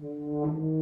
Música